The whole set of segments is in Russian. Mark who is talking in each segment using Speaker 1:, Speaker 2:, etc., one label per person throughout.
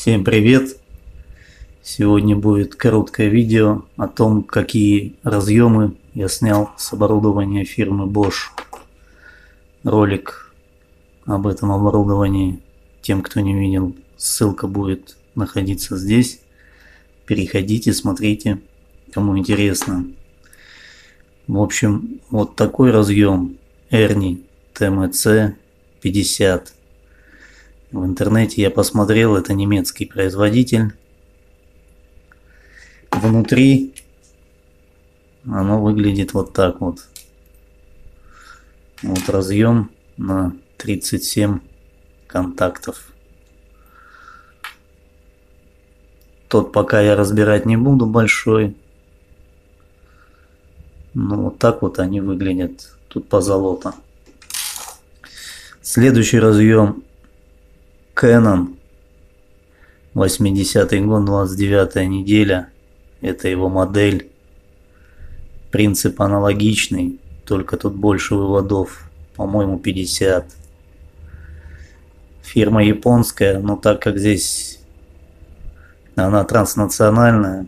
Speaker 1: Всем привет! Сегодня будет короткое видео о том, какие разъемы я снял с оборудования фирмы Bosch. Ролик об этом оборудовании, тем, кто не видел, ссылка будет находиться здесь. Переходите, смотрите, кому интересно. В общем, вот такой разъем Ernie TMC 50 в интернете я посмотрел, это немецкий производитель. Внутри оно выглядит вот так вот. Вот разъем на 37 контактов. Тот пока я разбирать не буду большой. Ну вот так вот они выглядят. Тут позолота. Следующий разъем Canon. 80 год, 29 неделя. Это его модель. Принцип аналогичный, только тут больше выводов. По-моему, 50. Фирма японская, но так как здесь она транснациональная,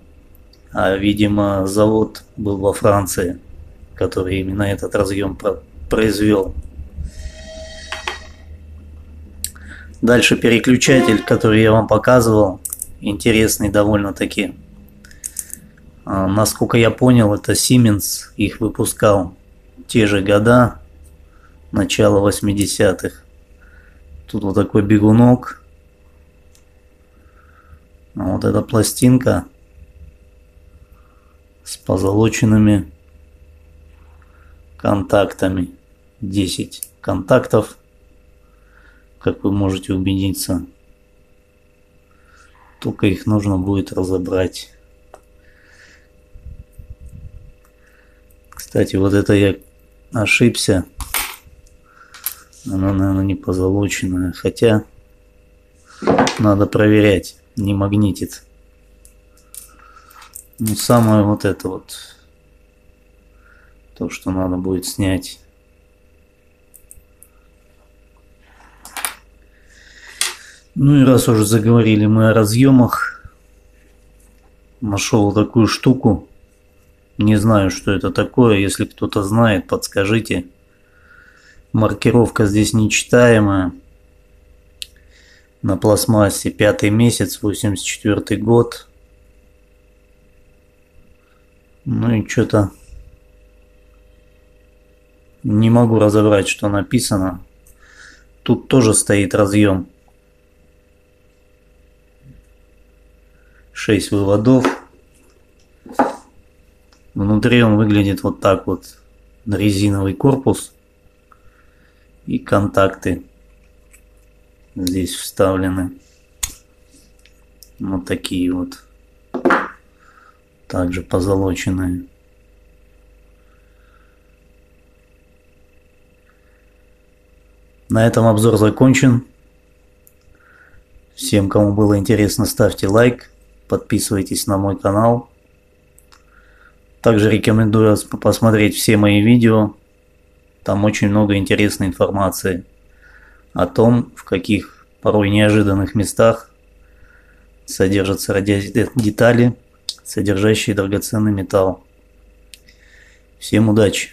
Speaker 1: а, видимо, завод был во Франции, который именно этот разъем произвел. Дальше переключатель, который я вам показывал, интересный довольно-таки. А, насколько я понял, это Siemens их выпускал те же года, начало 80-х. Тут вот такой бегунок. А вот эта пластинка с позолоченными контактами. 10 контактов как вы можете убедиться. Только их нужно будет разобрать. Кстати, вот это я ошибся. Она, наверное, не позолоченная. Хотя надо проверять, не магнитит. Ну, самое вот это вот. То, что надо будет снять. Ну и раз уже заговорили мы о разъемах, нашел такую штуку. Не знаю, что это такое. Если кто-то знает, подскажите. Маркировка здесь нечитаемая. На пластмассе пятый месяц, 84 год. Ну и что-то не могу разобрать, что написано. Тут тоже стоит разъем 6 выводов. Внутри он выглядит вот так вот. Резиновый корпус и контакты здесь вставлены. Вот такие вот. Также позолоченные. На этом обзор закончен. Всем, кому было интересно, ставьте лайк подписывайтесь на мой канал. Также рекомендую посмотреть все мои видео. Там очень много интересной информации о том, в каких порой неожиданных местах содержатся детали, содержащие драгоценный металл. Всем удачи!